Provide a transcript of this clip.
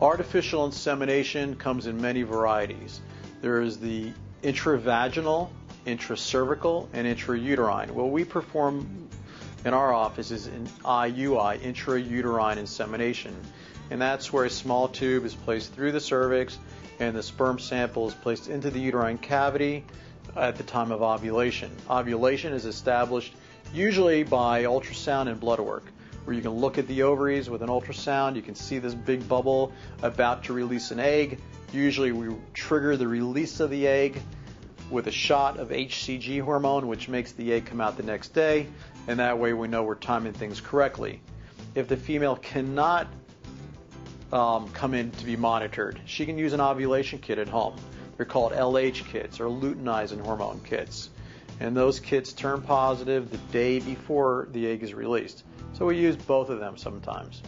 Artificial insemination comes in many varieties. There is the intravaginal, intracervical, and intrauterine. What we perform in our office is an IUI, intrauterine insemination. And that's where a small tube is placed through the cervix and the sperm sample is placed into the uterine cavity at the time of ovulation. Ovulation is established usually by ultrasound and blood work, where you can look at the ovaries with an ultrasound, you can see this big bubble about to release an egg. Usually we trigger the release of the egg with a shot of HCG hormone, which makes the egg come out the next day, and that way we know we're timing things correctly. If the female cannot um, come in to be monitored. She can use an ovulation kit at home. They're called LH kits or luteinizing hormone kits. And those kits turn positive the day before the egg is released. So we use both of them sometimes.